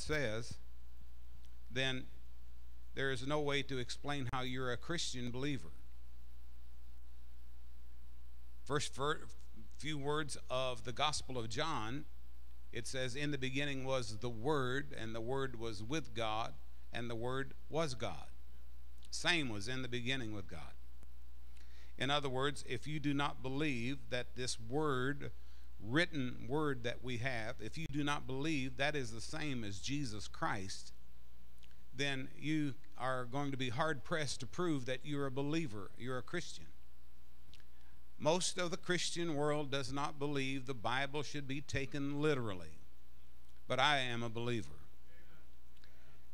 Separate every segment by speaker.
Speaker 1: says, then there is no way to explain how you're a Christian believer. First few words of the Gospel of John, it says, In the beginning was the Word, and the Word was with God, and the Word was God. Same was in the beginning with God. In other words, if you do not believe that this Word, written Word that we have, if you do not believe that is the same as Jesus Christ, then you are going to be hard pressed to prove that you're a believer, you're a Christian. Most of the Christian world does not believe the Bible should be taken literally, but I am a believer.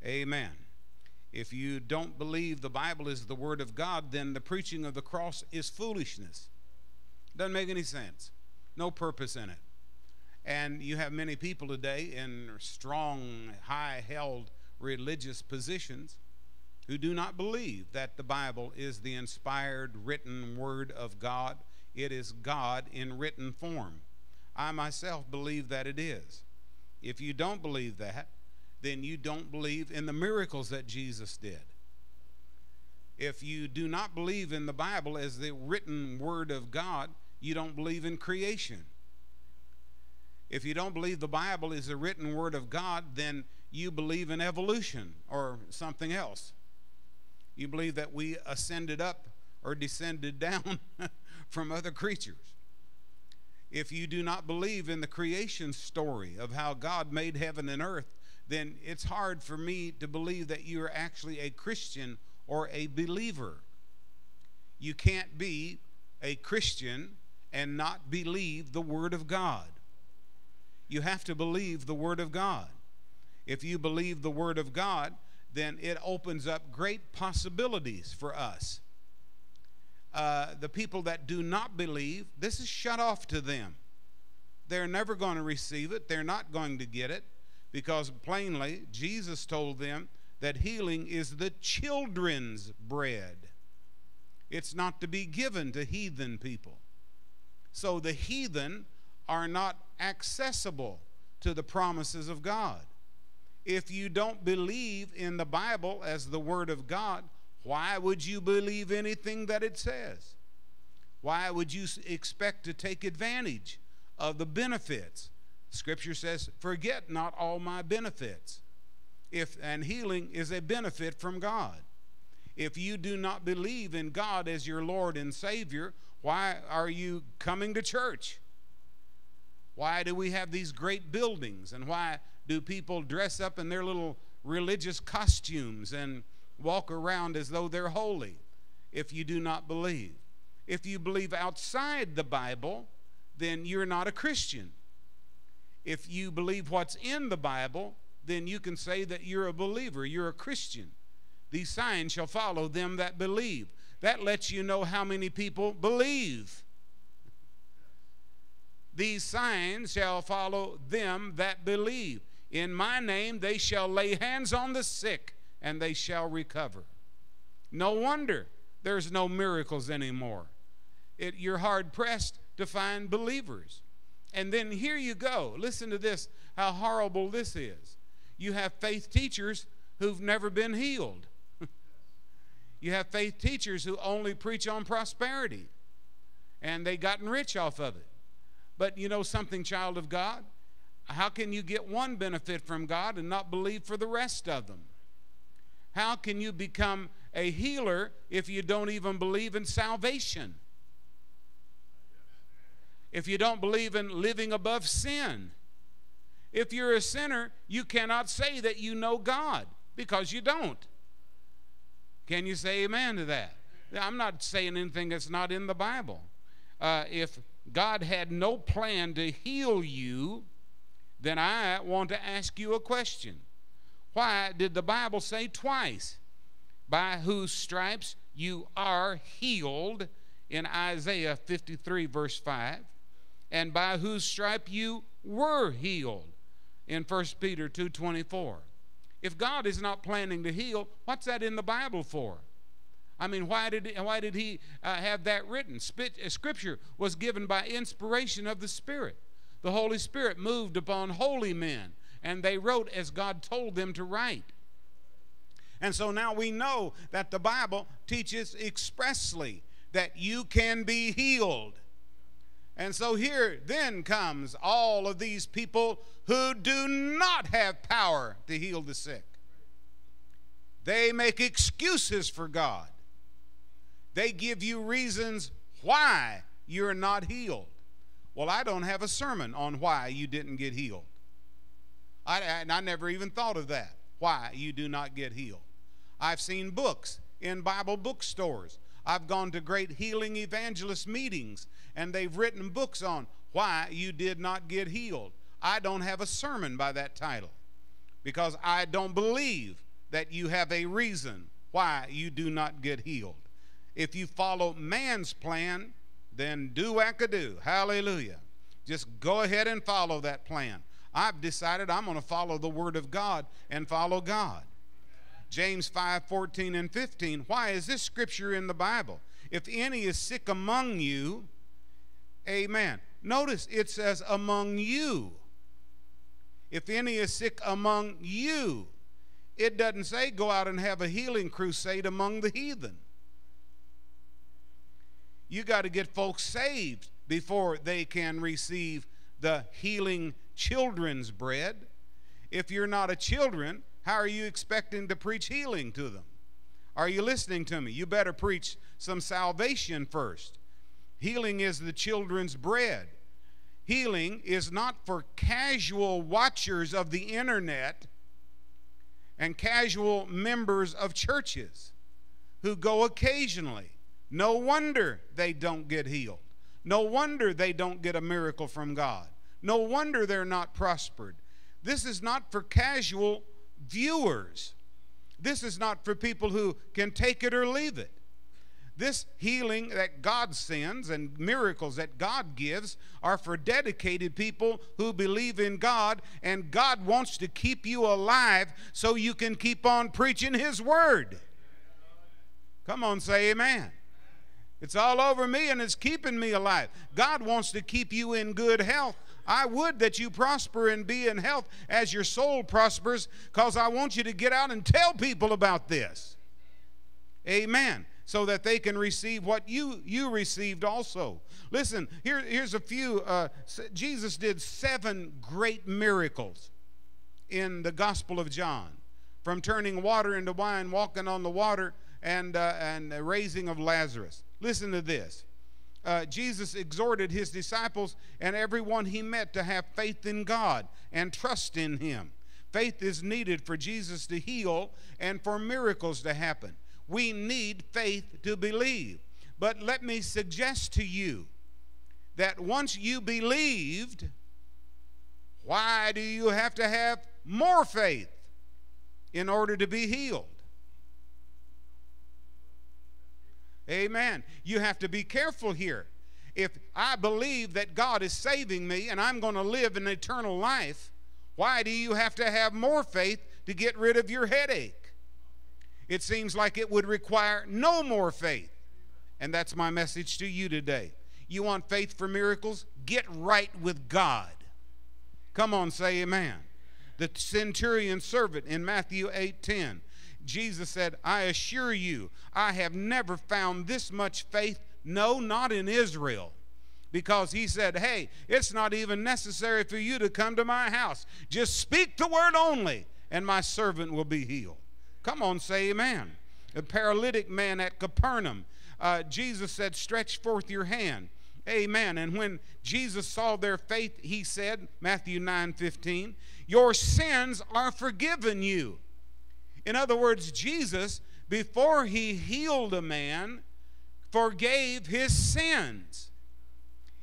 Speaker 1: Amen. If you don't believe the Bible is the Word of God, then the preaching of the cross is foolishness. Doesn't make any sense. No purpose in it. And you have many people today in strong, high held religious positions who do not believe that the Bible is the inspired, written Word of God it is God in written form. I myself believe that it is. If you don't believe that, then you don't believe in the miracles that Jesus did. If you do not believe in the Bible as the written Word of God, you don't believe in creation. If you don't believe the Bible is the written Word of God, then you believe in evolution or something else. You believe that we ascended up or descended down from other creatures. If you do not believe in the creation story of how God made heaven and earth, then it's hard for me to believe that you are actually a Christian or a believer. You can't be a Christian and not believe the Word of God. You have to believe the Word of God. If you believe the Word of God, then it opens up great possibilities for us uh, the people that do not believe, this is shut off to them. They're never going to receive it, they're not going to get it, because plainly, Jesus told them that healing is the children's bread. It's not to be given to heathen people. So the heathen are not accessible to the promises of God. If you don't believe in the Bible as the Word of God, why would you believe anything that it says? Why would you expect to take advantage of the benefits? Scripture says, "Forget not all my benefits." If and healing is a benefit from God. If you do not believe in God as your Lord and Savior, why are you coming to church? Why do we have these great buildings? And why do people dress up in their little religious costumes and walk around as though they're holy if you do not believe. If you believe outside the Bible, then you're not a Christian. If you believe what's in the Bible, then you can say that you're a believer, you're a Christian. These signs shall follow them that believe. That lets you know how many people believe. These signs shall follow them that believe. In my name they shall lay hands on the sick and they shall recover. No wonder there's no miracles anymore. It, you're hard pressed to find believers. And then here you go. Listen to this, how horrible this is. You have faith teachers who've never been healed. You have faith teachers who only preach on prosperity and they gotten rich off of it. But you know something, child of God? How can you get one benefit from God and not believe for the rest of them? How can you become a healer if you don't even believe in salvation? If you don't believe in living above sin? If you're a sinner, you cannot say that you know God because you don't. Can you say amen to that? I'm not saying anything that's not in the Bible. Uh, if God had no plan to heal you, then I want to ask you a question. Why did the Bible say twice? By whose stripes you are healed in Isaiah 53, verse 5, and by whose stripe you were healed in 1 Peter 2:24. If God is not planning to heal, what's that in the Bible for? I mean, why did, why did he uh, have that written? Uh, scripture was given by inspiration of the Spirit. The Holy Spirit moved upon holy men and they wrote as God told them to write. And so now we know that the Bible teaches expressly that you can be healed. And so here then comes all of these people who do not have power to heal the sick. They make excuses for God. They give you reasons why you're not healed. Well, I don't have a sermon on why you didn't get healed. I, I, I never even thought of that, why you do not get healed. I've seen books in Bible bookstores. I've gone to great healing evangelist meetings, and they've written books on why you did not get healed. I don't have a sermon by that title because I don't believe that you have a reason why you do not get healed. If you follow man's plan, then do wackadoo. Hallelujah. Just go ahead and follow that plan. I've decided I'm going to follow the Word of God and follow God. James 5 14 and 15. Why is this scripture in the Bible? If any is sick among you, amen. Notice it says among you. If any is sick among you, it doesn't say go out and have a healing crusade among the heathen. You got to get folks saved before they can receive the healing children's bread. If you're not a children, how are you expecting to preach healing to them? Are you listening to me? You better preach some salvation first. Healing is the children's bread. Healing is not for casual watchers of the internet and casual members of churches who go occasionally. No wonder they don't get healed. No wonder they don't get a miracle from God. No wonder they're not prospered. This is not for casual viewers. This is not for people who can take it or leave it. This healing that God sends and miracles that God gives are for dedicated people who believe in God, and God wants to keep you alive so you can keep on preaching His Word. Come on, say amen. It's all over me and it's keeping me alive. God wants to keep you in good health. I would that you prosper and be in health as your soul prospers, because I want you to get out and tell people about this. Amen. So that they can receive what you you received also. Listen, here, here's a few. Uh, Jesus did seven great miracles in the Gospel of John, from turning water into wine, walking on the water, and uh, and the raising of Lazarus. Listen to this. Uh, Jesus exhorted his disciples and everyone he met to have faith in God and trust in him. Faith is needed for Jesus to heal and for miracles to happen. We need faith to believe. But let me suggest to you that once you believed, why do you have to have more faith in order to be healed? Amen. You have to be careful here. If I believe that God is saving me and I'm going to live an eternal life, why do you have to have more faith to get rid of your headache? It seems like it would require no more faith. And that's my message to you today. You want faith for miracles? Get right with God. Come on, say amen. The centurion servant in Matthew 8 10 Jesus said, I assure you, I have never found this much faith, no, not in Israel. Because he said, Hey, it's not even necessary for you to come to my house. Just speak the word only, and my servant will be healed. Come on, say amen. The paralytic man at Capernaum, uh, Jesus said, Stretch forth your hand. Amen. And when Jesus saw their faith, he said, Matthew 9 15, Your sins are forgiven you. In other words, Jesus, before he healed a man, forgave his sins.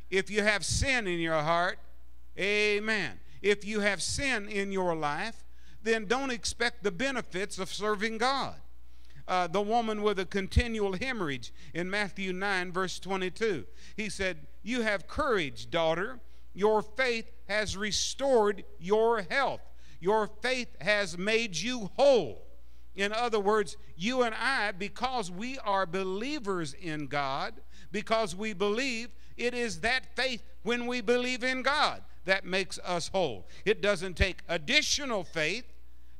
Speaker 1: If you have sin in your heart, amen. If you have sin in your life, then don't expect the benefits of serving God. Uh, the woman with a continual hemorrhage in Matthew 9, verse 22. He said, You have courage, daughter. Your faith has restored your health. Your faith has made you whole. In other words, you and I, because we are believers in God, because we believe, it is that faith when we believe in God that makes us whole. It doesn't take additional faith.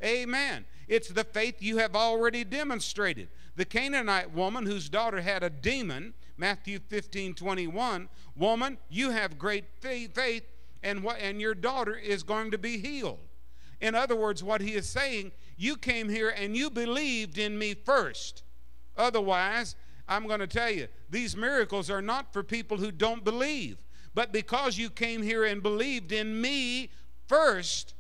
Speaker 1: Amen. It's the faith you have already demonstrated. The Canaanite woman whose daughter had a demon, Matthew 15 21, woman, you have great faith, and, what, and your daughter is going to be healed. In other words, what he is saying, you came here and you believed in me first. Otherwise, I'm going to tell you, these miracles are not for people who don't believe. But because you came here and believed in me first,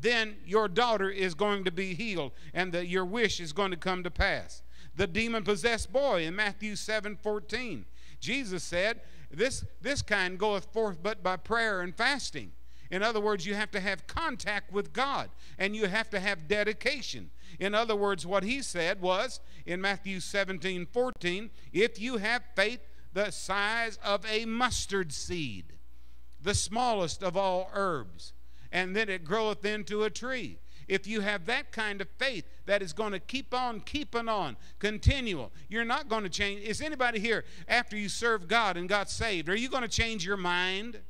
Speaker 1: then your daughter is going to be healed and that your wish is going to come to pass. The demon possessed boy in Matthew 7 14. Jesus said, this, this kind goeth forth but by prayer and fasting. In other words, you have to have contact with God and you have to have dedication. In other words, what he said was in Matthew 17 14, if you have faith the size of a mustard seed, the smallest of all herbs, and then it groweth into a tree. If you have that kind of faith that is going to keep on keeping on, continual, you're not going to change. Is anybody here after you serve God and got saved? Are you going to change your mind?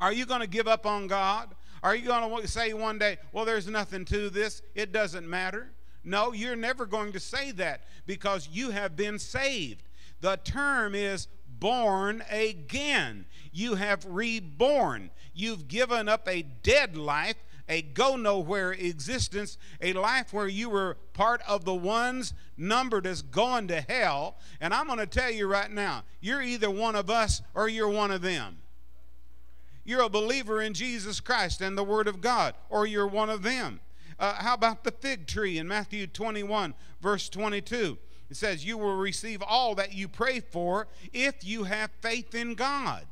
Speaker 1: Are you going to give up on God? Are you going to say one day, well, there's nothing to this? It doesn't matter. No, you're never going to say that because you have been saved. The term is born again. You have reborn. You've given up a dead life, a go nowhere existence, a life where you were part of the ones numbered as going to hell. And I'm going to tell you right now, you're either one of us or you're one of them. You're a believer in Jesus Christ and the Word of God, or you're one of them. Uh, how about the fig tree in Matthew 21, verse 22? It says, You will receive all that you pray for if you have faith in God.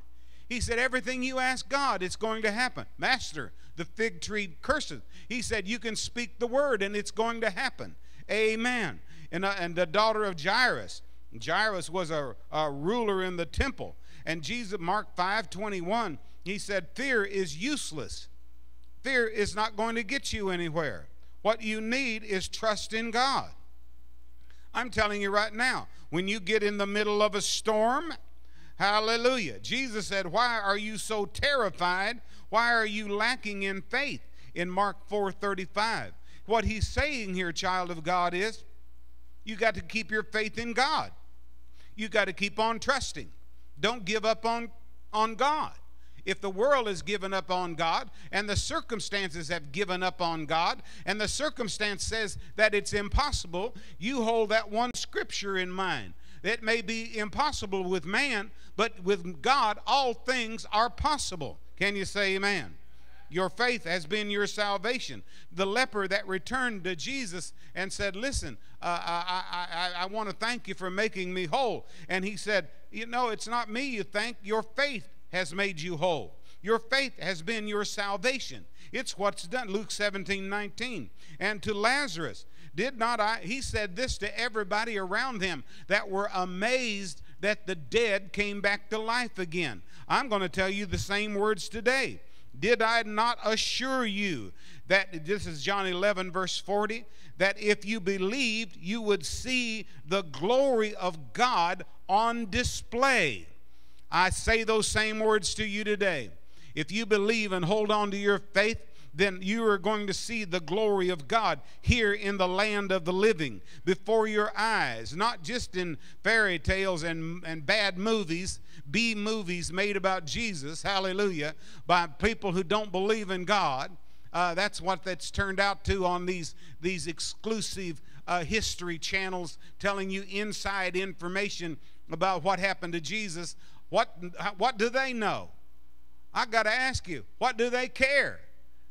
Speaker 1: He said, Everything you ask God, it's going to happen. Master, the fig tree curses. He said, You can speak the word and it's going to happen. Amen. And, uh, and the daughter of Jairus, Jairus was a, a ruler in the temple. And Jesus, Mark 5 21, he said, Fear is useless. Fear is not going to get you anywhere. What you need is trust in God. I'm telling you right now, when you get in the middle of a storm, hallelujah. Jesus said, Why are you so terrified? Why are you lacking in faith? In Mark 4:35. What he's saying here, child of God, is you got to keep your faith in God. You got to keep on trusting. Don't give up on, on God. If the world has given up on God and the circumstances have given up on God and the circumstance says that it's impossible, you hold that one scripture in mind. It may be impossible with man, but with God, all things are possible. Can you say amen? Your faith has been your salvation. The leper that returned to Jesus and said, Listen, uh, I, I, I want to thank you for making me whole. And he said, You know, it's not me you thank, your faith has made you whole. Your faith has been your salvation. It's what's done. Luke 17 19. And to Lazarus, did not I? He said this to everybody around him that were amazed that the dead came back to life again. I'm going to tell you the same words today. Did I not assure you that, this is John 11, verse 40, that if you believed, you would see the glory of God on display? I say those same words to you today. If you believe and hold on to your faith, then you are going to see the glory of God here in the land of the living before your eyes, not just in fairy tales and, and bad movies, B movies made about Jesus, hallelujah, by people who don't believe in God. Uh, that's what that's turned out to on these, these exclusive uh, history channels telling you inside information about what happened to Jesus what, what do they know? I got to ask you, what do they care?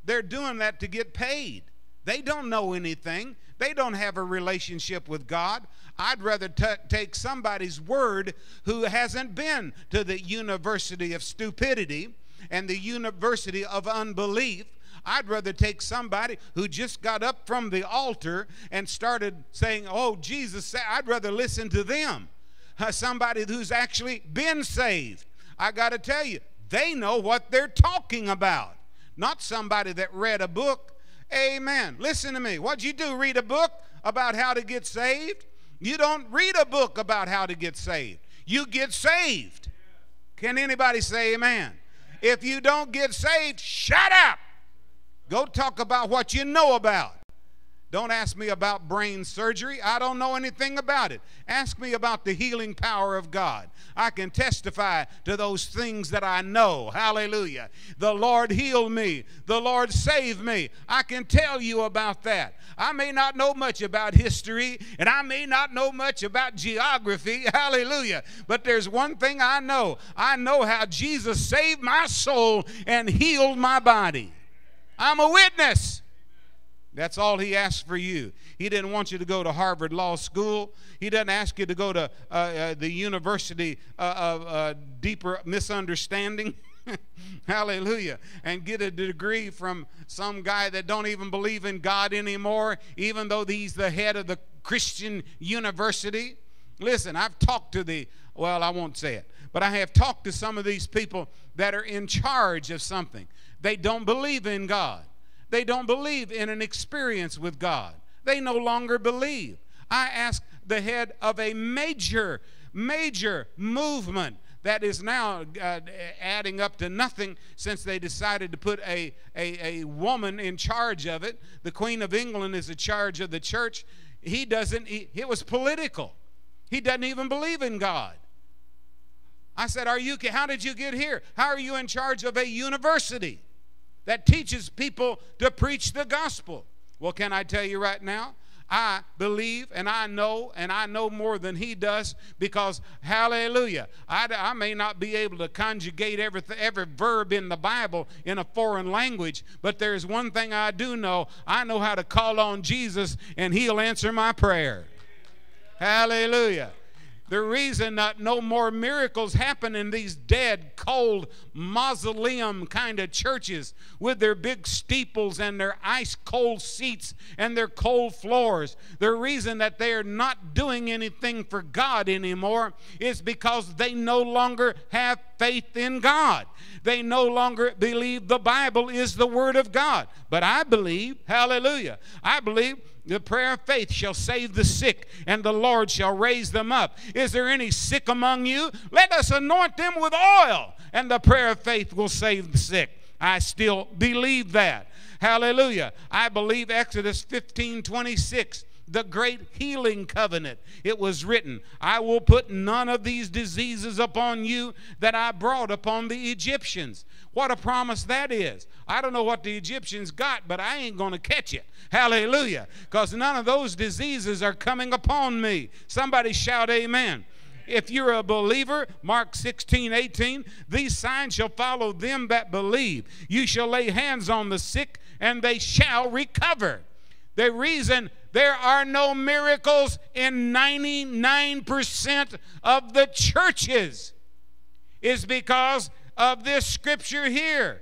Speaker 1: They're doing that to get paid. They don't know anything. They don't have a relationship with God. I'd rather take somebody's word who hasn't been to the university of stupidity and the university of unbelief. I'd rather take somebody who just got up from the altar and started saying, Oh, Jesus I'd rather listen to them somebody who's actually been saved. I got to tell you, they know what they're talking about, not somebody that read a book. Amen. Listen to me. What'd you do? Read a book about how to get saved? You don't read a book about how to get saved. You get saved. Can anybody say amen? If you don't get saved, shut up. Go talk about what you know about. Don't ask me about brain surgery. I don't know anything about it. Ask me about the healing power of God. I can testify to those things that I know. Hallelujah. The Lord healed me, the Lord saved me. I can tell you about that. I may not know much about history and I may not know much about geography. Hallelujah. But there's one thing I know I know how Jesus saved my soul and healed my body. I'm a witness. That's all he asked for you. He didn't want you to go to Harvard Law School. He doesn't ask you to go to uh, uh, the University uh, of uh, Deeper Misunderstanding. Hallelujah. And get a degree from some guy that don't even believe in God anymore, even though he's the head of the Christian university. Listen, I've talked to the, well, I won't say it, but I have talked to some of these people that are in charge of something. They don't believe in God. They don't believe in an experience with God. They no longer believe. I asked the head of a major, major movement that is now uh, adding up to nothing since they decided to put a, a, a woman in charge of it. The Queen of England is in charge of the church. He doesn't, he, it was political. He doesn't even believe in God. I said, Are you, how did you get here? How are you in charge of a university? That teaches people to preach the gospel. Well, can I tell you right now? I believe and I know, and I know more than he does because, hallelujah, I, I may not be able to conjugate every, every verb in the Bible in a foreign language, but there's one thing I do know I know how to call on Jesus and he'll answer my prayer. Hallelujah. The reason that no more miracles happen in these dead, cold, mausoleum kind of churches with their big steeples and their ice cold seats and their cold floors, the reason that they are not doing anything for God anymore is because they no longer have faith in God. They no longer believe the Bible is the Word of God. But I believe, hallelujah, I believe the prayer of faith shall save the sick, and the Lord shall raise them up. Is there any sick among you? Let us anoint them with oil, and the prayer of faith will save the sick. I still believe that. Hallelujah. I believe Exodus 15 26 the great healing covenant. It was written, I will put none of these diseases upon you that I brought upon the Egyptians. What a promise that is. I don't know what the Egyptians got, but I ain't going to catch it. Hallelujah. Because none of those diseases are coming upon me. Somebody shout, Amen if you're a believer, Mark 16, 18, these signs shall follow them that believe. You shall lay hands on the sick, and they shall recover. The reason there are no miracles in 99% of the churches is because of this scripture here.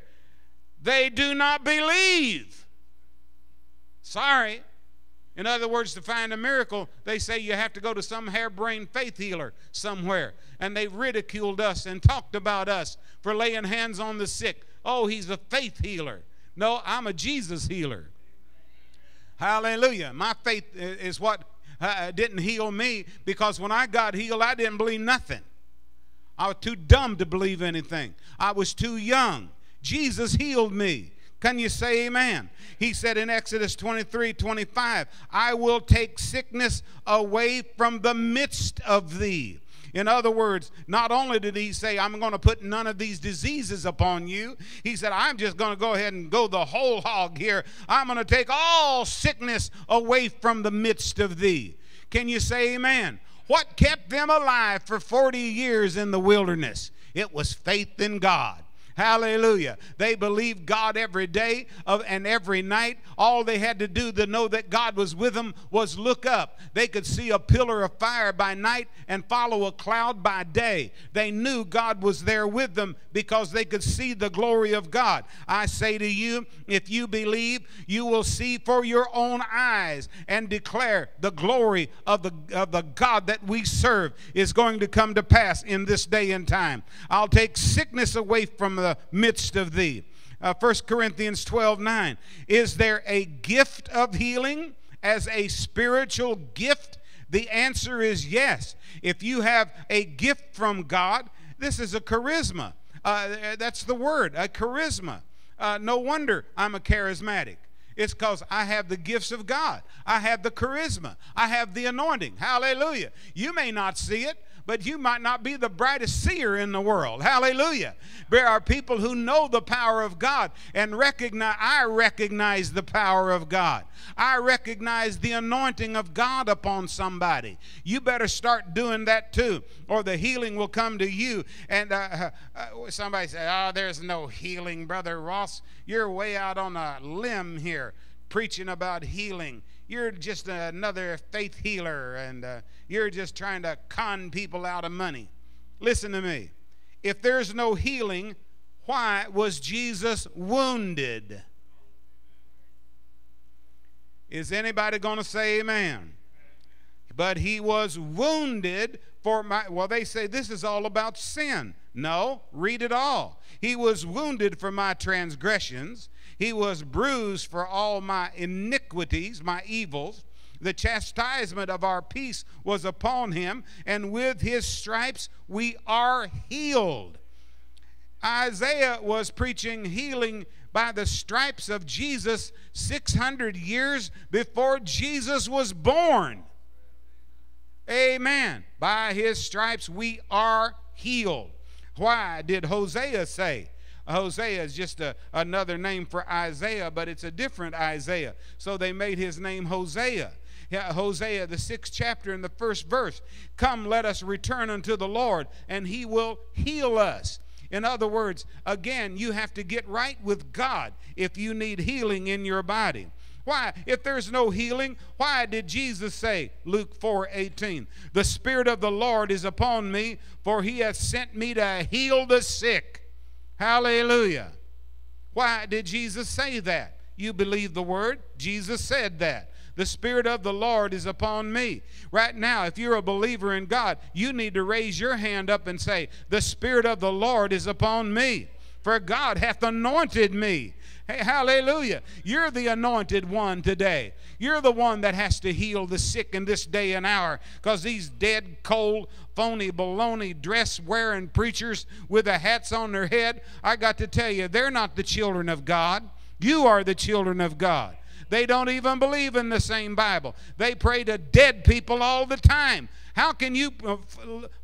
Speaker 1: They do not believe. Sorry. In other words, to find a miracle, they say you have to go to some harebrained faith healer somewhere. And they ridiculed us and talked about us for laying hands on the sick. Oh, he's a faith healer. No, I'm a Jesus healer. Hallelujah. My faith is what uh, didn't heal me because when I got healed, I didn't believe nothing. I was too dumb to believe anything. I was too young. Jesus healed me. Can you say amen? He said in Exodus 23 25, I will take sickness away from the midst of thee. In other words, not only did he say, I'm going to put none of these diseases upon you, he said, I'm just going to go ahead and go the whole hog here. I'm going to take all sickness away from the midst of thee. Can you say amen? What kept them alive for 40 years in the wilderness? It was faith in God. Hallelujah. They believed God every day of, and every night. All they had to do to know that God was with them was look up. They could see a pillar of fire by night and follow a cloud by day. They knew God was there with them because they could see the glory of God. I say to you, if you believe, you will see for your own eyes and declare the glory of the, of the God that we serve is going to come to pass in this day and time. I'll take sickness away from the midst of thee. Uh, 1 Corinthians 12 9. Is there a gift of healing as a spiritual gift? The answer is yes. If you have a gift from God, this is a charisma. Uh, that's the word, a charisma. Uh, no wonder I'm a charismatic. It's because I have the gifts of God. I have the charisma. I have the anointing. Hallelujah. You may not see it, but you might not be the brightest seer in the world. Hallelujah. There are people who know the power of God and recognize, I recognize the power of God. I recognize the anointing of God upon somebody. You better start doing that too, or the healing will come to you. And uh, uh, somebody say, Oh, there's no healing, Brother Ross. You're way out on a limb here preaching about healing you're just another faith healer and uh, you're just trying to con people out of money. Listen to me. If there's no healing, why was Jesus wounded? Is anybody going to say amen? But he was wounded for my, well, they say this is all about sin. No, read it all. He was wounded for my transgressions, he was bruised for all my iniquities, my evils. The chastisement of our peace was upon him, and with his stripes we are healed. Isaiah was preaching healing by the stripes of Jesus 600 years before Jesus was born. Amen. By his stripes we are healed. Why did Hosea say? Hosea is just a, another name for Isaiah, but it's a different Isaiah. So they made his name Hosea. Yeah, Hosea, the sixth chapter, in the first verse Come, let us return unto the Lord, and he will heal us. In other words, again, you have to get right with God if you need healing in your body. Why? If there's no healing, why did Jesus say, Luke 4 18, the Spirit of the Lord is upon me, for he hath sent me to heal the sick Hallelujah. Why did Jesus say that? You believe the word? Jesus said that. The Spirit of the Lord is upon me. Right now, if you're a believer in God, you need to raise your hand up and say, The Spirit of the Lord is upon me. For God hath anointed me Hey, hallelujah. You're the anointed one today. You're the one that has to heal the sick in this day and hour because these dead, cold, phony, baloney, dress wearing preachers with the hats on their head, I got to tell you, they're not the children of God. You are the children of God. They don't even believe in the same Bible. They pray to dead people all the time. How can you, uh,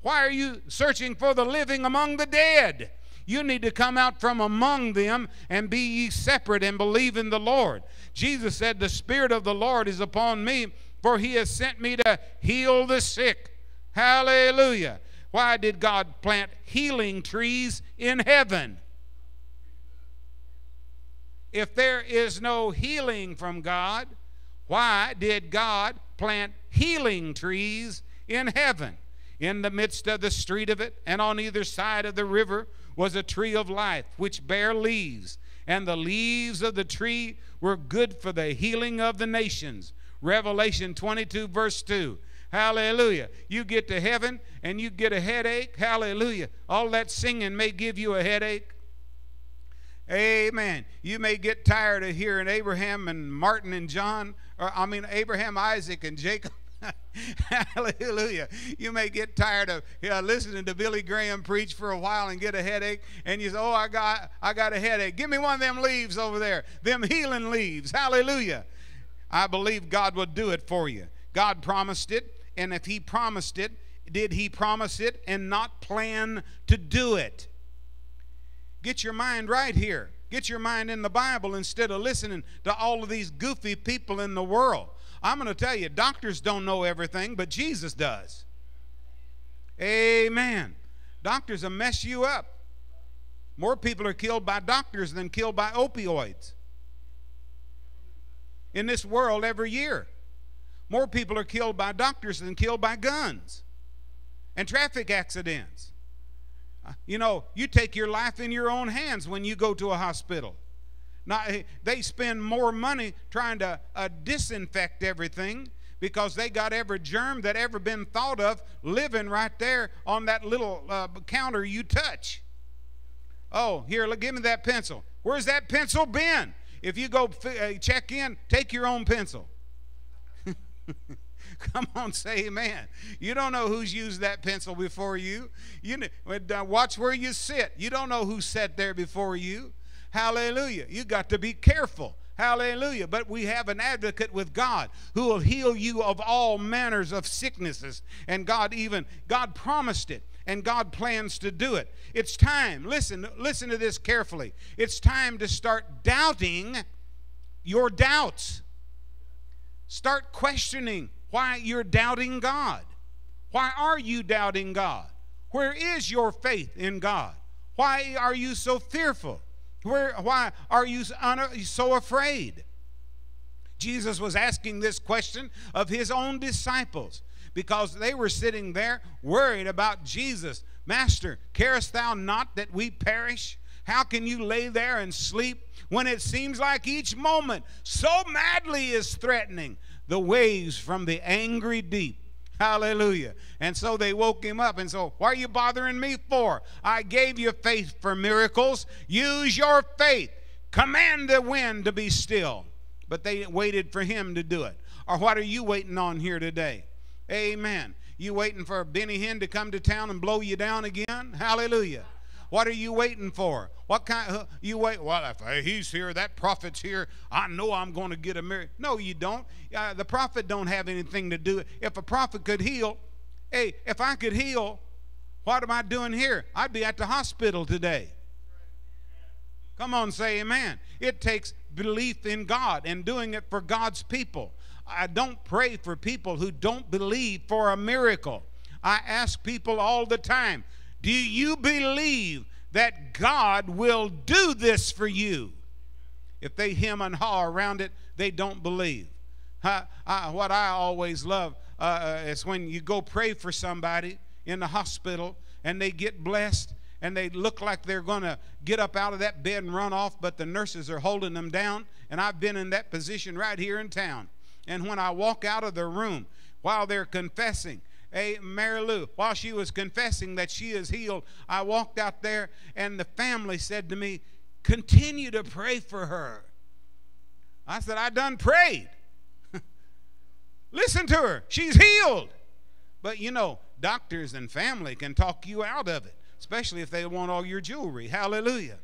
Speaker 1: why are you searching for the living among the dead? You need to come out from among them and be ye separate and believe in the Lord. Jesus said, The Spirit of the Lord is upon me, for he has sent me to heal the sick. Hallelujah. Why did God plant healing trees in heaven? If there is no healing from God, why did God plant healing trees in heaven? In the midst of the street of it, and on either side of the river, was a tree of life which bare leaves, and the leaves of the tree were good for the healing of the nations. Revelation 22, verse 2. Hallelujah. You get to heaven and you get a headache. Hallelujah. All that singing may give you a headache. Amen. You may get tired of hearing Abraham and Martin and John, or I mean, Abraham, Isaac, and Jacob Hallelujah. You may get tired of listening to Billy Graham preach for a while and get a headache, and you say, Oh, I got I got a headache. Give me one of them leaves over there, them healing leaves. Hallelujah. I believe God will do it for you. God promised it, and if He promised it, did He promise it and not plan to do it? Get your mind right here. Get your mind in the Bible instead of listening to all of these goofy people in the world. I'm going to tell you, doctors don't know everything, but Jesus does. Amen. Doctors will mess you up. More people are killed by doctors than killed by opioids in this world every year. More people are killed by doctors than killed by guns and traffic accidents. Uh, you know, you take your life in your own hands when you go to a hospital. Not, eh, they spend more money trying to uh, disinfect everything because they got every germ that ever been thought of living right there on that little uh, counter you touch. Oh, here, look, give me that pencil. Where's that pencil been? If you go uh, check in, take your own pencil. Come on, say amen. You don't know who's used that pencil before you. You uh, watch where you sit. You don't know who sat there before you. Hallelujah. You got to be careful. Hallelujah. But we have an advocate with God who will heal you of all manners of sicknesses. And God even, God promised it and God plans to do it. It's time. Listen, listen to this carefully. It's time to start doubting your doubts. Start questioning why you're doubting God. Why are you doubting God? Where is your faith in God? Why are you so fearful? Where, why are you so afraid? Jesus was asking this question of his own disciples because they were sitting there worried about Jesus. Master, carest thou not that we perish? How can you lay there and sleep when it seems like each moment so madly is threatening the waves from the angry deep? Hallelujah. And so they woke him up and so, why are you bothering me for? I gave you faith for miracles. Use your faith. Command the wind to be still. But they waited for him to do it. Or what are you waiting on here today? Amen. You waiting for Benny Hinn to come to town and blow you down again? Hallelujah. What are you waiting for? What kind? You wait. Well, if he's here, that prophet's here. I know I'm going to get a miracle. No, you don't. Uh, the prophet don't have anything to do. If a prophet could heal, hey, if I could heal, what am I doing here? I'd be at the hospital today. Come on, say amen. It takes belief in God and doing it for God's people. I don't pray for people who don't believe for a miracle. I ask people all the time, do you believe that God will do this for you? If they hem and haw around it, they don't believe. I, I, what I always love uh, uh, is when you go pray for somebody in the hospital and they get blessed and they look like they're going to get up out of that bed and run off, but the nurses are holding them down. And I've been in that position right here in town. And when I walk out of the room while they're confessing, hey, Mary Lou, while she was confessing that she is healed, I walked out there and the family said to me, continue to pray for her. I said, I done prayed. Listen to her. She's healed. But you know, doctors and family can talk you out of it, especially if they want all your jewelry. Hallelujah.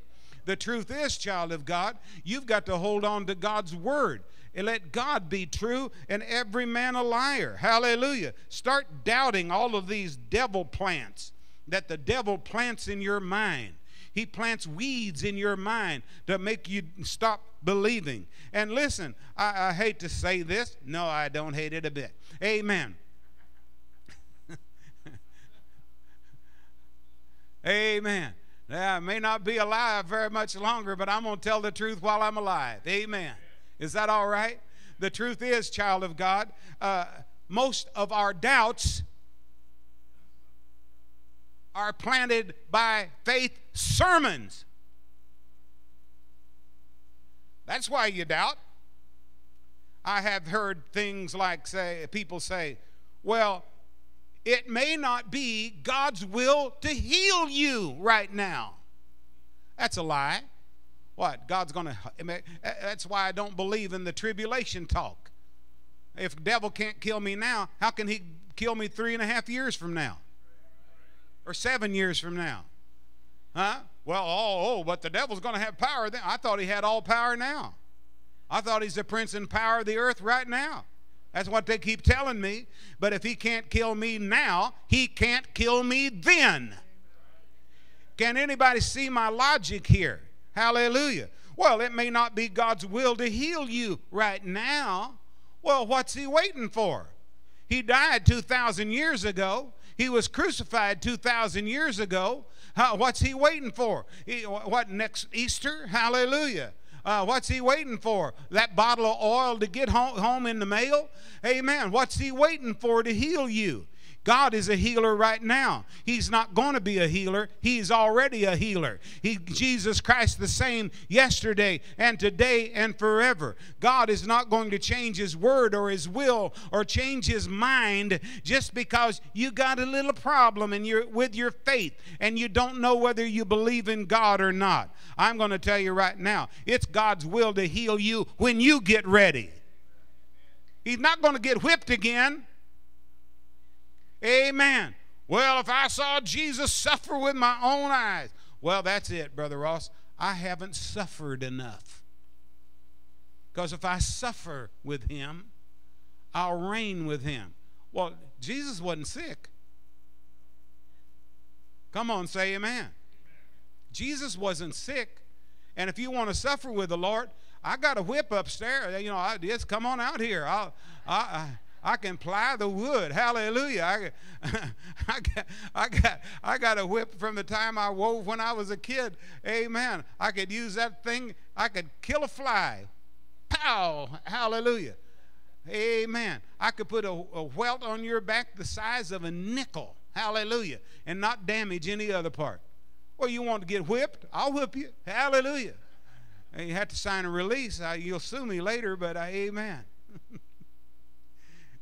Speaker 1: The truth is, child of God, you've got to hold on to God's word and let God be true and every man a liar. Hallelujah. Start doubting all of these devil plants that the devil plants in your mind. He plants weeds in your mind to make you stop believing. And listen, I, I hate to say this. No, I don't hate it a bit. Amen. Amen. I may not be alive very much longer, but I'm going to tell the truth while I'm alive. Amen. Is that all right? The truth is, child of God, uh, most of our doubts are planted by faith sermons. That's why you doubt. I have heard things like say people say, well, it may not be God's will to heal you right now. That's a lie. What? God's going to. That's why I don't believe in the tribulation talk. If devil can't kill me now, how can he kill me three and a half years from now? Or seven years from now? Huh? Well, oh, oh but the devil's going to have power then. I thought he had all power now. I thought he's the prince and power of the earth right now. That's what they keep telling me. But if he can't kill me now, he can't kill me then. Can anybody see my logic here? Hallelujah. Well, it may not be God's will to heal you right now. Well, what's he waiting for? He died 2,000 years ago. He was crucified 2,000 years ago. How, what's he waiting for? He, what, next Easter? Hallelujah. Uh, what's he waiting for? That bottle of oil to get home, home in the mail? Amen. What's he waiting for to heal you? God is a healer right now. He's not going to be a healer. He's already a healer. He, Jesus Christ the same yesterday and today and forever. God is not going to change his word or his will or change his mind just because you got a little problem and you're with your faith and you don't know whether you believe in God or not. I'm going to tell you right now, it's God's will to heal you when you get ready. He's not going to get whipped again. Amen. Well, if I saw Jesus suffer with my own eyes, well, that's it, Brother Ross. I haven't suffered enough. Because if I suffer with him, I'll reign with him. Well, Jesus wasn't sick. Come on, say amen. Jesus wasn't sick. And if you want to suffer with the Lord, I got a whip upstairs. You know, I just come on out here. I'll, I, I, I can ply the wood. Hallelujah. I, I, got, I, got, I got a whip from the time I wove when I was a kid. Amen. I could use that thing. I could kill a fly. Pow. Hallelujah. Amen. I could put a, a welt on your back the size of a nickel. Hallelujah. And not damage any other part. Well, you want to get whipped? I'll whip you. Hallelujah. And you have to sign a release. Uh, you'll sue me later, but uh, amen.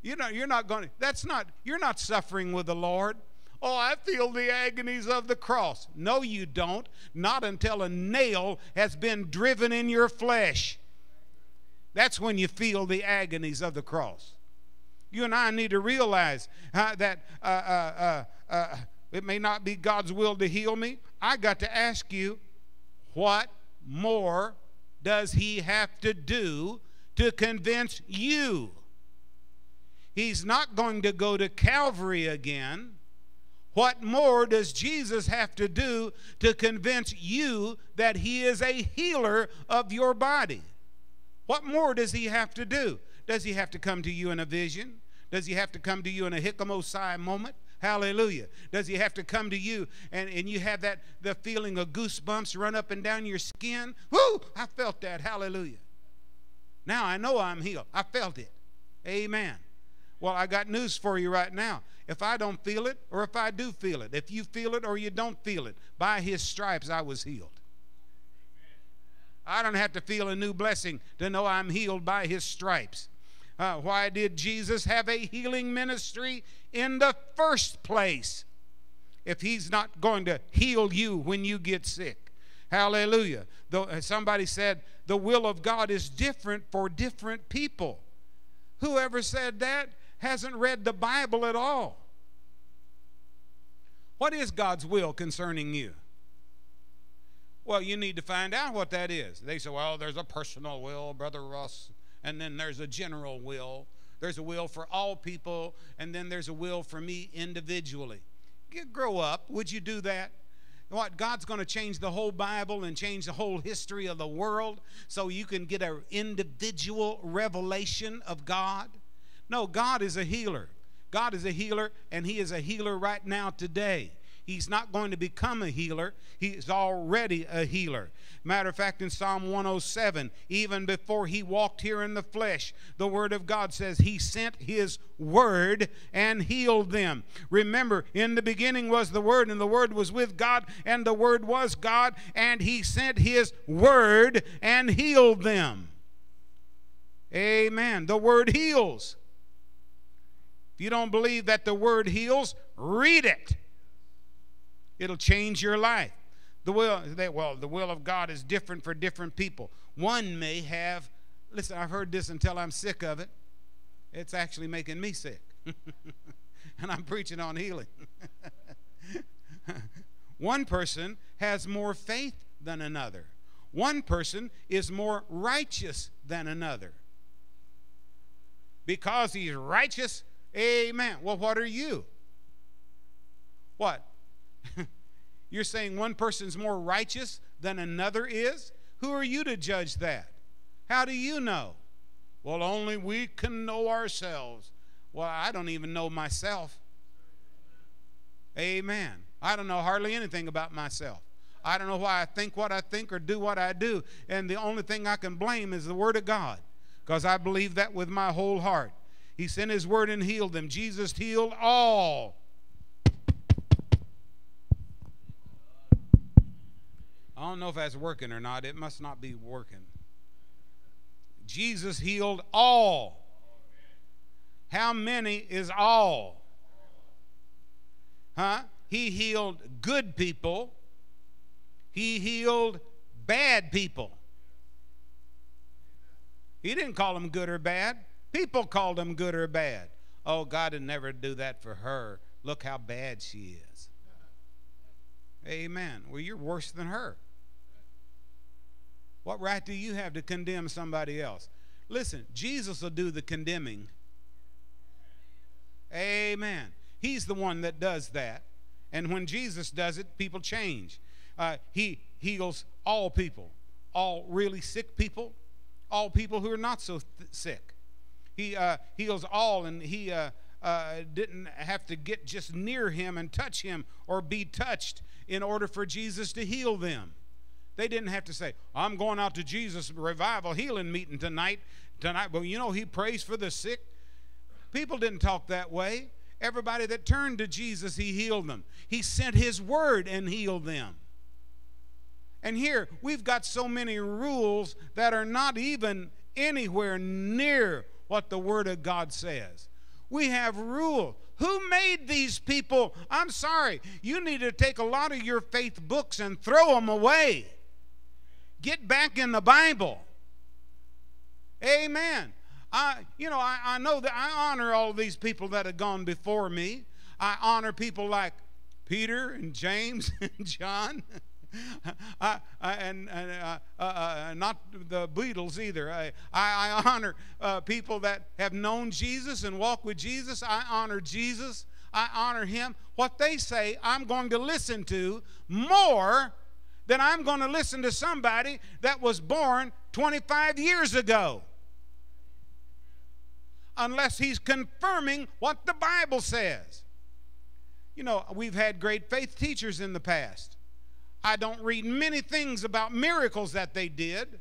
Speaker 1: you know, you're not going to, that's not, you're not suffering with the Lord. Oh, I feel the agonies of the cross. No, you don't. Not until a nail has been driven in your flesh. That's when you feel the agonies of the cross. You and I need to realize uh, that uh, uh, uh, uh, it may not be God's will to heal me. I got to ask you, what more does He have to do to convince you? He's not going to go to Calvary again. What more does Jesus have to do to convince you that He is a healer of your body? What more does He have to do? Does He have to come to you in a vision? Does He have to come to you in a hickamosai moment? Hallelujah. Does he have to come to you and, and you have that the feeling of goosebumps run up and down your skin? Whoo! I felt that. Hallelujah. Now I know I'm healed. I felt it. Amen. Well, I got news for you right now. If I don't feel it, or if I do feel it, if you feel it or you don't feel it, by his stripes I was healed. I don't have to feel a new blessing to know I'm healed by his stripes. Uh, why did Jesus have a healing ministry? in the first place if he's not going to heal you when you get sick. Hallelujah. Though uh, somebody said the will of God is different for different people. Whoever said that hasn't read the Bible at all. What is God's will concerning you? Well, you need to find out what that is. They say, well, there's a personal will, Brother Ross, and then there's a general will. There's a will for all people, and then there's a will for me individually. You grow up. Would you do that? What? God's going to change the whole Bible and change the whole history of the world so you can get an individual revelation of God? No, God is a healer. God is a healer, and He is a healer right now today. He's not going to become a healer. He's already a healer. Matter of fact, in Psalm 107, even before he walked here in the flesh, the Word of God says he sent his Word and healed them. Remember, in the beginning was the Word, and the Word was with God, and the Word was God, and he sent his Word and healed them. Amen. The Word heals. If you don't believe that the Word heals, read it. It'll change your life. The will, they, well, the will of God is different for different people. One may have, listen, I've heard this until I'm sick of it. It's actually making me sick. and I'm preaching on healing. One person has more faith than another. One person is more righteous than another. Because he's righteous, amen. Well, what are you? What? You're saying one person's more righteous than another is? Who are you to judge that? How do you know? Well, only we can know ourselves. Well, I don't even know myself. Amen. I don't know hardly anything about myself. I don't know why I think what I think or do what I do. And the only thing I can blame is the Word of God because I believe that with my whole heart. He sent His Word and healed them. Jesus healed all I don't know if that's working or not. It must not be working. Jesus healed all. How many is all? Huh? He healed good people. He healed bad people. He didn't call them good or bad. People called them good or bad. Oh, God would never do that for her. Look how bad she is. Amen. Well, you're worse than her. What right do you have to condemn somebody else? Listen, Jesus will do the condemning. Amen. He's the one that does that. And when Jesus does it, people change. Uh, he heals all people, all really sick people, all people who are not so sick. He uh, heals all, and he uh, uh, didn't have to get just near him and touch him or be touched in order for Jesus to heal them. They didn't have to say, I'm going out to Jesus revival healing meeting tonight. Tonight, but you know, he prays for the sick. People didn't talk that way. Everybody that turned to Jesus, he healed them. He sent his word and healed them. And here, we've got so many rules that are not even anywhere near what the Word of God says. We have rule. Who made these people? I'm sorry. You need to take a lot of your faith books and throw them away. Get back in the Bible. Amen. I, you know, I, I know that I honor all these people that have gone before me. I honor people like Peter and James and John. I, I, and, and uh, uh, uh, not the Beatles either. I, I, honor uh, people that have known Jesus and walk with Jesus. I honor Jesus. I honor him. What they say, I'm going to listen to more than I'm going to listen to somebody that was born 25 years ago unless he's confirming what the Bible says. You know, we've had great faith teachers in the past. I don't read many things about miracles that they did.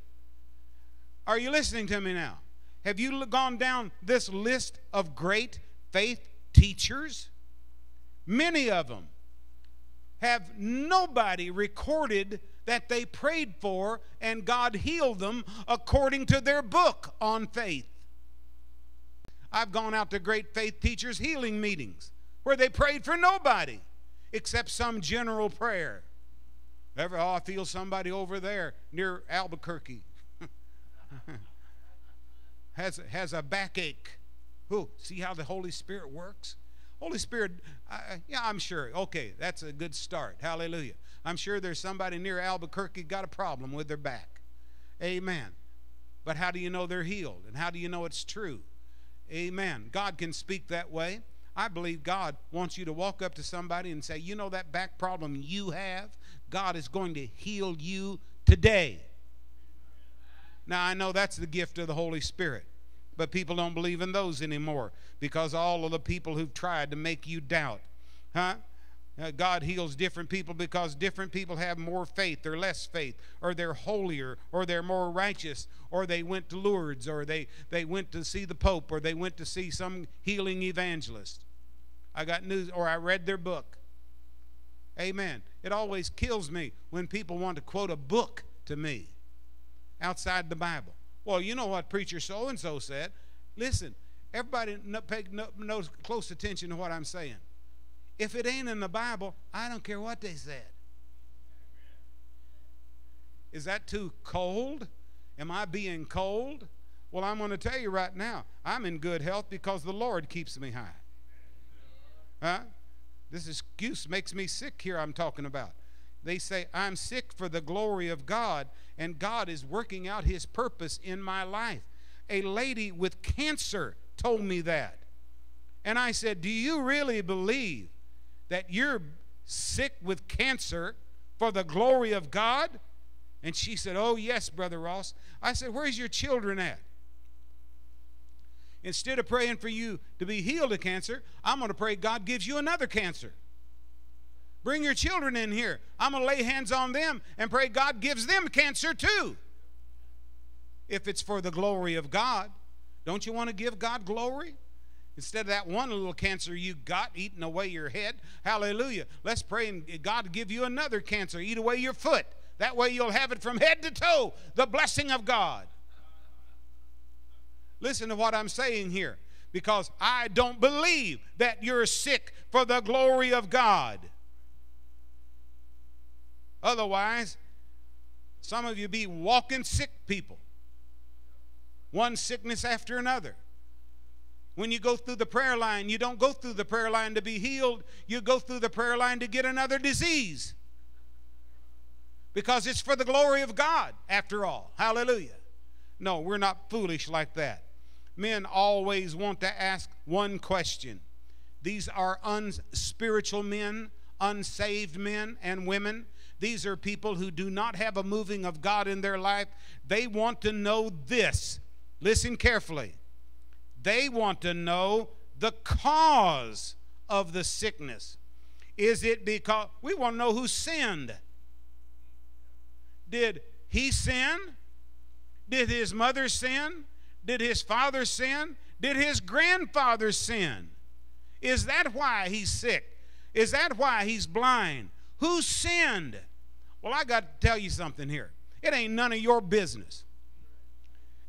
Speaker 1: Are you listening to me now? Have you gone down this list of great faith teachers? Many of them have nobody recorded that they prayed for and God healed them according to their book on faith. I've gone out to great faith teachers' healing meetings where they prayed for nobody except some general prayer. Ever, oh, I feel somebody over there near Albuquerque has, has a backache. Who? See how the Holy Spirit works? Holy Spirit, yeah, I'm sure. Okay, that's a good start. Hallelujah. I'm sure there's somebody near Albuquerque got a problem with their back. Amen. But how do you know they're healed? And how do you know it's true? Amen. God can speak that way. I believe God wants you to walk up to somebody and say, You know that back problem you have? God is going to heal you today. Now, I know that's the gift of the Holy Spirit, but people don't believe in those anymore because all of the people who've tried to make you doubt. Huh? Uh, God heals different people because different people have more faith or less faith, or they're holier, or they're more righteous, or they went to Lourdes, or they, they went to see the Pope, or they went to see some healing evangelist. I got news, or I read their book. Amen. It always kills me when people want to quote a book to me outside the Bible. Well, you know what preacher so and so said. Listen, everybody knows close attention to what I'm saying. If it ain't in the Bible, I don't care what they said. Is that too cold? Am I being cold? Well, I'm going to tell you right now, I'm in good health because the Lord keeps me high. Huh? This excuse makes me sick here, I'm talking about. They say, I'm sick for the glory of God, and God is working out His purpose in my life. A lady with cancer told me that. And I said, Do you really believe that you're sick with cancer for the glory of God? And she said, Oh, yes, Brother Ross. I said, Where's your children at? Instead of praying for you to be healed of cancer, I'm going to pray God gives you another cancer. Bring your children in here. I'm going to lay hands on them and pray God gives them cancer too. If it's for the glory of God. Don't you want to give God glory? Instead of that one little cancer you got eating away your head, hallelujah. Let's pray and God give you another cancer, eat away your foot. That way you'll have it from head to toe, the blessing of God. Listen to what I'm saying here because I don't believe that you're sick for the glory of God. Otherwise, some of you be walking sick people, one sickness after another. When you go through the prayer line, you don't go through the prayer line to be healed, you go through the prayer line to get another disease. Because it's for the glory of God, after all. Hallelujah. No, we're not foolish like that. Men always want to ask one question. These are unspiritual men, unsaved men and women. These are people who do not have a moving of God in their life. They want to know this. Listen carefully. They want to know the cause of the sickness. Is it because we want to know who sinned? Did he sin? Did his mother sin? Did his father sin? Did his grandfather sin? Is that why he's sick? Is that why he's blind? Who sinned? Well, I got to tell you something here. It ain't none of your business.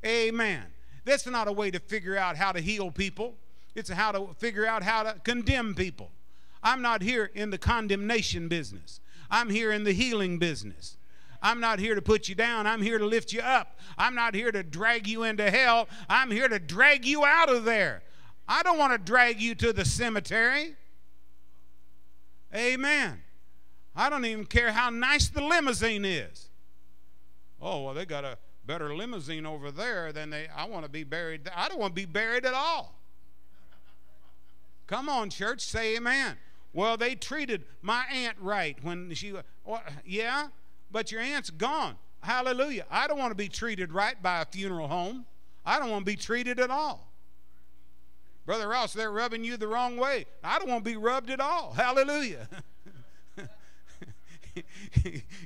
Speaker 1: Amen. That's not a way to figure out how to heal people. It's how to figure out how to condemn people. I'm not here in the condemnation business. I'm here in the healing business. I'm not here to put you down. I'm here to lift you up. I'm not here to drag you into hell. I'm here to drag you out of there. I don't want to drag you to the cemetery. Amen. I don't even care how nice the limousine is. Oh, well, they got a better limousine over there than they. I want to be buried. There. I don't want to be buried at all. Come on, church, say amen. Well, they treated my aunt right when she. Well, yeah, but your aunt's gone. Hallelujah. I don't want to be treated right by a funeral home. I don't want to be treated at all. Brother Ross, they're rubbing you the wrong way. I don't want to be rubbed at all. Hallelujah.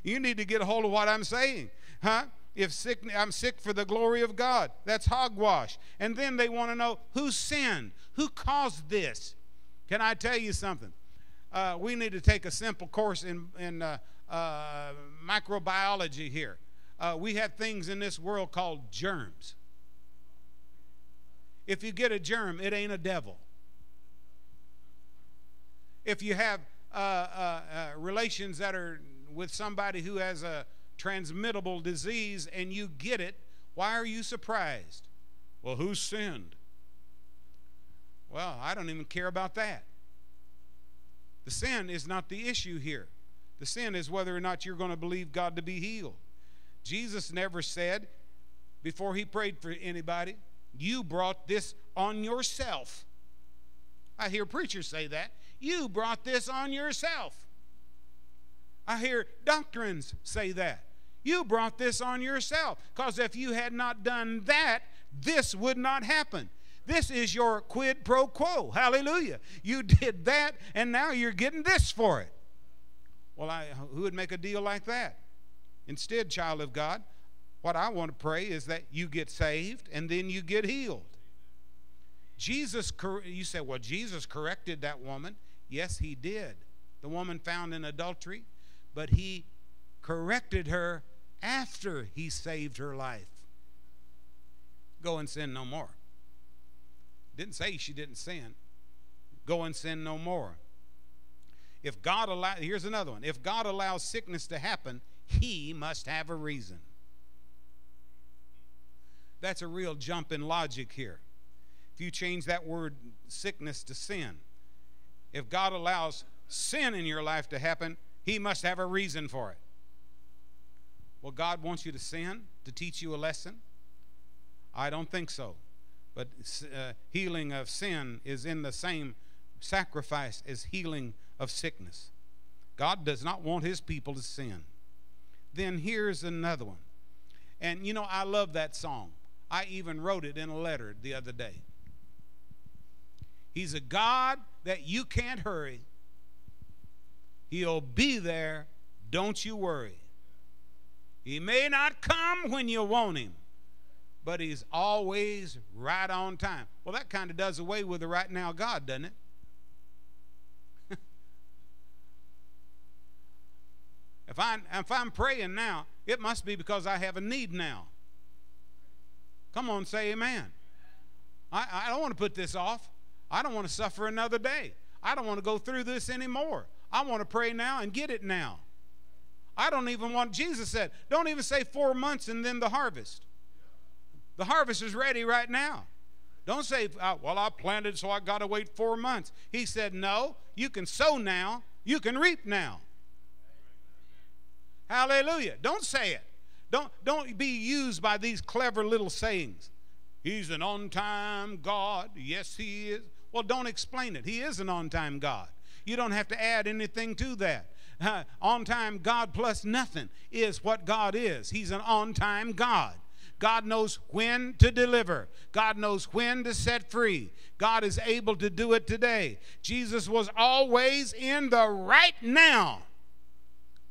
Speaker 1: you need to get a hold of what I'm saying. Huh? If sick, I'm sick for the glory of God. That's hogwash. And then they want to know who sinned, who caused this. Can I tell you something? Uh, we need to take a simple course in, in uh, uh, microbiology here. Uh, we have things in this world called germs. If you get a germ, it ain't a devil. If you have uh, uh, uh, relations that are with somebody who has a transmittable disease and you get it, why are you surprised? Well, who sinned? Well, I don't even care about that. The sin is not the issue here. The sin is whether or not you're going to believe God to be healed. Jesus never said, before he prayed for anybody, you brought this on yourself. I hear preachers say that. You brought this on yourself. I hear doctrines say that. You brought this on yourself. Because if you had not done that, this would not happen. This is your quid pro quo. Hallelujah. You did that, and now you're getting this for it. Well, I, who would make a deal like that? Instead, child of God, what I want to pray is that you get saved and then you get healed. Jesus, you say, well, Jesus corrected that woman. Yes, he did. The woman found in adultery, but he corrected her after he saved her life. Go and sin no more. Didn't say she didn't sin. Go and sin no more. If God allows, here's another one. If God allows sickness to happen, he must have a reason. That's a real jump in logic here. If you change that word sickness to sin, if God allows sin in your life to happen, he must have a reason for it. Well, God wants you to sin to teach you a lesson? I don't think so. But uh, healing of sin is in the same sacrifice as healing of sickness. God does not want his people to sin. Then here's another one. And you know, I love that song. I even wrote it in a letter the other day. He's a God that you can't hurry. He'll be there. Don't you worry. He may not come when you want him, but he's always right on time. Well, that kind of does away with the right now God, doesn't it? If, I, if I'm praying now, it must be because I have a need now. Come on, say amen. I, I don't want to put this off. I don't want to suffer another day. I don't want to go through this anymore. I want to pray now and get it now. I don't even want, Jesus said, don't even say four months and then the harvest. The harvest is ready right now. Don't say, uh, well, I planted, so I got to wait four months. He said, no, you can sow now, you can reap now. Hallelujah. Don't say it. Don't, don't be used by these clever little sayings. He's an on time God. Yes, He is. Well, don't explain it. He is an on time God. You don't have to add anything to that. Uh, on time God plus nothing is what God is. He's an on time God. God knows when to deliver. God knows when to set free. God is able to do it today. Jesus was always in the right now.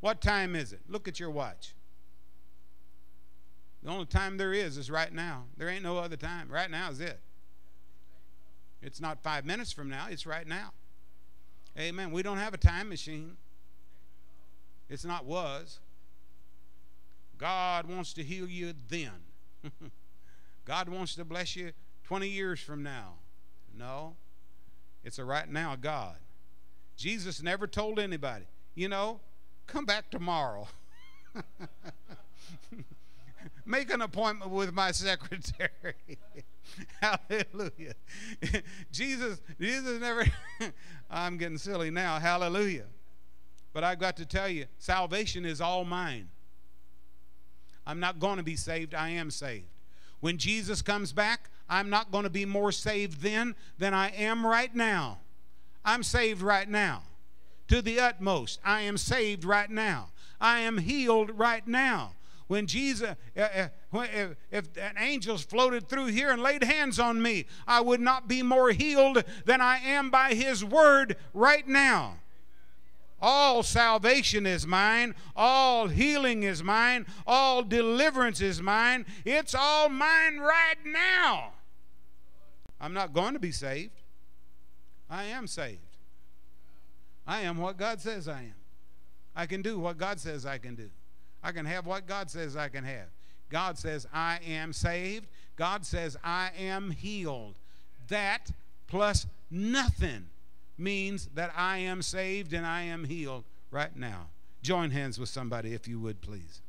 Speaker 1: What time is it? Look at your watch. The only time there is is right now. There ain't no other time. Right now is it. It's not five minutes from now, it's right now. Amen. We don't have a time machine. It's not was. God wants to heal you then. God wants to bless you 20 years from now. No, it's a right now God. Jesus never told anybody, you know, come back tomorrow. Make an appointment with my secretary. Hallelujah. Jesus, Jesus never, I'm getting silly now. Hallelujah. But I've got to tell you, salvation is all mine. I'm not going to be saved, I am saved. When Jesus comes back, I'm not going to be more saved then than I am right now. I'm saved right now. To the utmost, I am saved right now. I am healed right now. When Jesus, uh, uh, if, if angels floated through here and laid hands on me, I would not be more healed than I am by his word right now. All salvation is mine. All healing is mine. All deliverance is mine. It's all mine right now. I'm not going to be saved. I am saved. I am what God says I am. I can do what God says I can do. I can have what God says I can have. God says I am saved. God says I am healed. That plus nothing means that I am saved and I am healed right now. Join hands with somebody if you would, please.